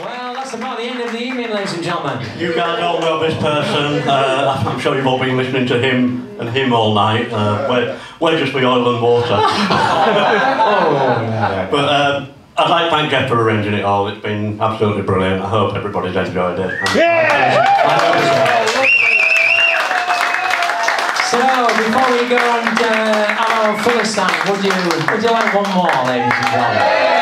Well, that's about the end of the evening, ladies and gentlemen. You guys all know this person. Uh, I'm sure you've all been listening to him and him all night. Uh, we're, we're just the oil and water. oh, but um, I'd like to thank Jeff for arranging it all. It's been absolutely brilliant. I hope everybody's enjoyed it. Yeah! So, before we go and uh, have our Philistine, would you, would you like one more, ladies and gentlemen?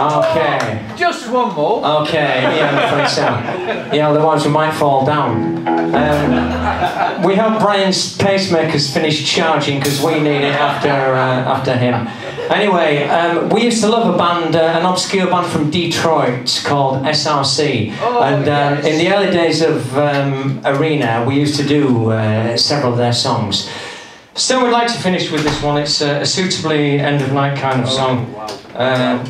Okay. Just one more. Okay, yeah, for example. Yeah, otherwise we might fall down. Um, we hope Brian's pacemaker's finished charging because we need it after uh, after him. Anyway, um, we used to love a band, uh, an obscure band from Detroit called SRC. Oh, and um, yes. in the early days of um, Arena, we used to do uh, several of their songs. So we'd like to finish with this one. It's a, a suitably end of night kind of song. Um,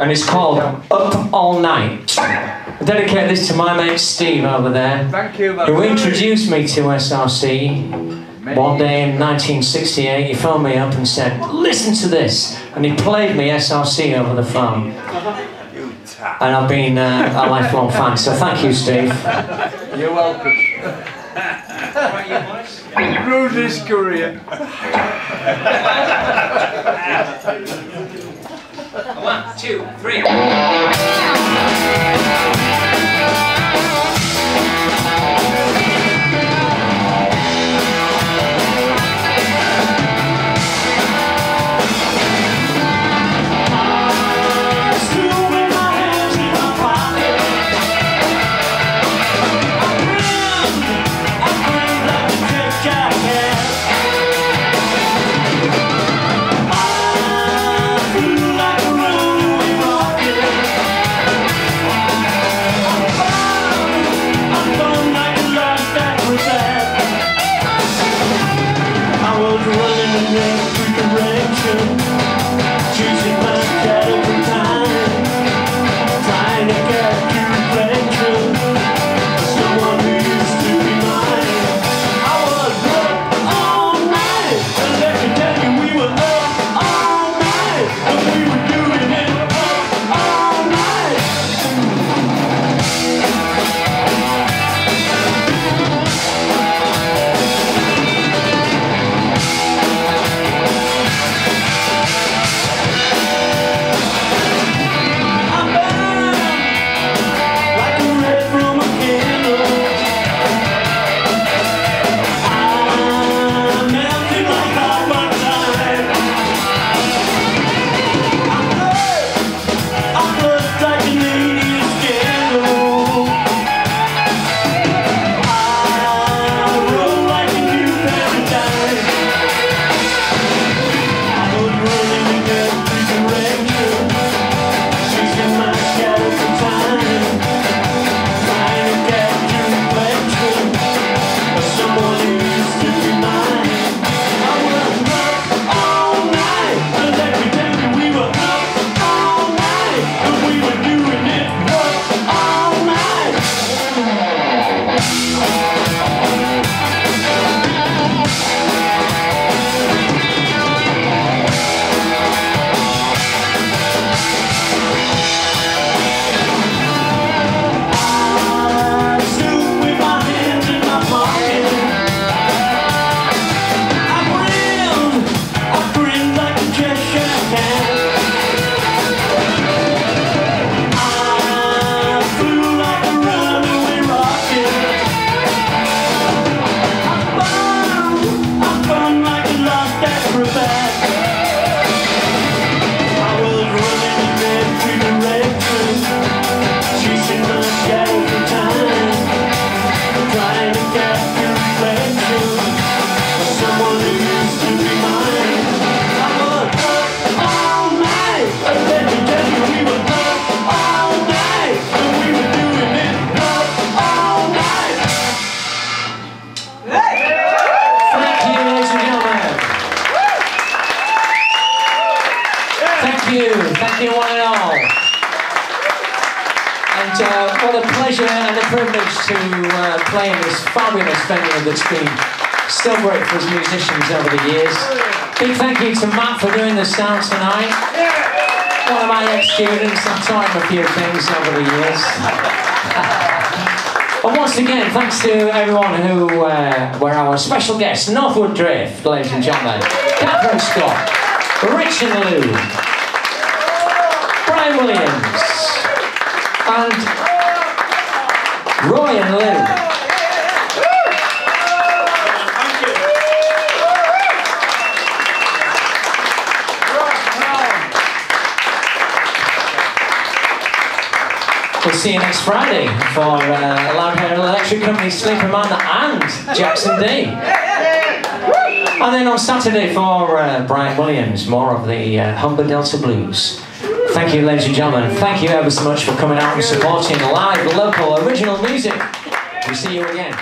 and it's called Up All Night. I dedicate this to my mate Steve over there, Thank you, who introduced me to SRC. One day in 1968, he phoned me up and said, Listen to this! And he played me SRC over the phone. And I've been uh, a lifelong fan, so thank you, Steve. You're welcome. Ruined his career. One, two, three. Privilege to uh, play in this fabulous venue that's been so great for us musicians over the years. Big thank you to Matt for doing the sound tonight. one of my ex-students. I've taught him a few things over the years. and once again, thanks to everyone who uh, were our special guests. Northwood Drift, ladies and gentlemen. Catherine Scott, Rich and Lou, Brian Williams, and Roy and Lou. We'll see you next Friday for uh, Hair Electric Company, Sleeper Man and Jackson D. And then on Saturday for uh, Brian Williams, more of the uh, Humber Delta Blues. Thank you, ladies and gentlemen. Thank you ever so much for coming out and supporting live, local, original music. We'll see you again.